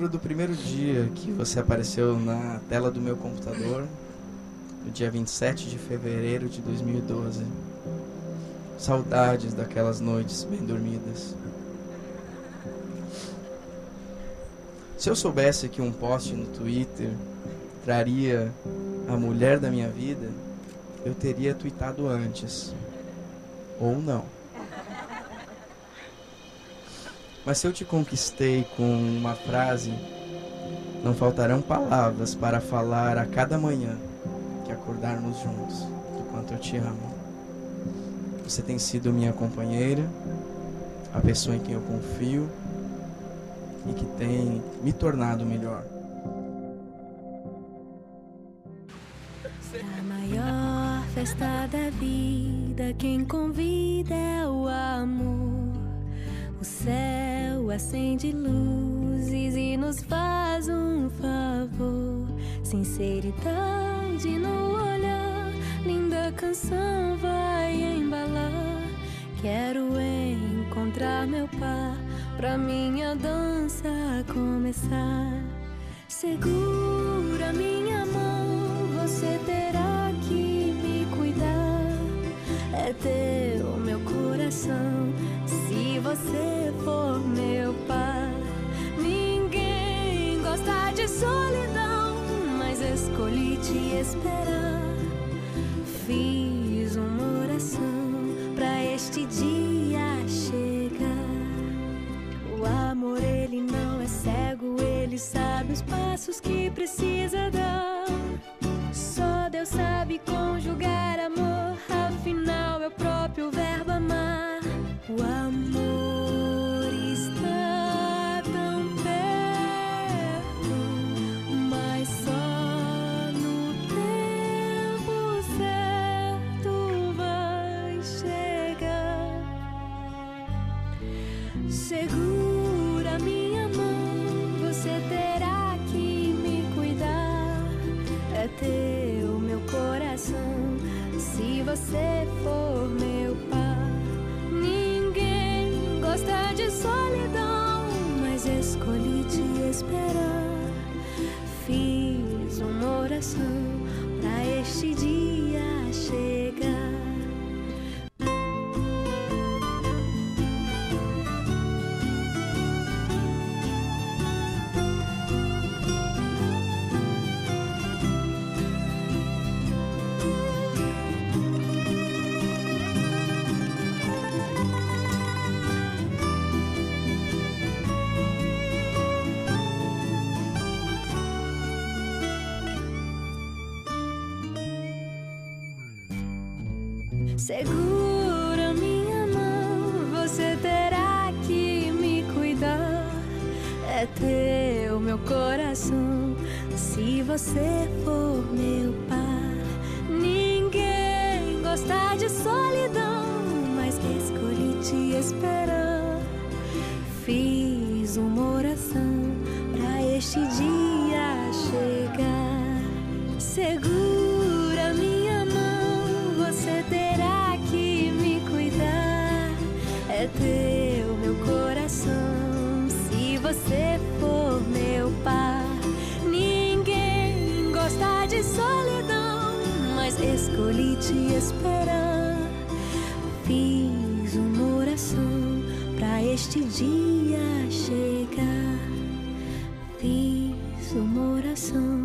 lembro do primeiro dia que você apareceu na tela do meu computador, no dia 27 de fevereiro de 2012. Saudades daquelas noites bem dormidas. Se eu soubesse que um post no Twitter traria a mulher da minha vida, eu teria tweetado antes. Ou não. Mas se eu te conquistei com uma frase, não faltarão palavras para falar a cada manhã que acordarmos juntos do quanto eu te amo. Você tem sido minha companheira, a pessoa em quem eu confio e que tem me tornado melhor. A maior festa da vida, quem convida é o amor. O céu acende luzes e nos faz um favor. Sinceridade no olhar, linda canção vai embalar. Quero encontrar meu par pra minha dança começar. Segura minha mão, escolhi te esperar. Fiz uma oração pra este dia chegar. O amor, ele não é cego, ele sabe os passos que precisa dar. Teu meu coração, se você for meu par. Ninguém gosta de solidão, mas escolhi te esperar. Fiz uma oração Segura minha mão, você terá que me cuidar. É teu meu coração, se você for meu par. Ninguém gosta de solidão, mas escolhi te esperar. Fiz uma oração pra este dia se você for meu par. Ninguém gosta de solidão, mas escolhi te esperar. Fiz uma oração pra este dia chegar. Fiz uma oração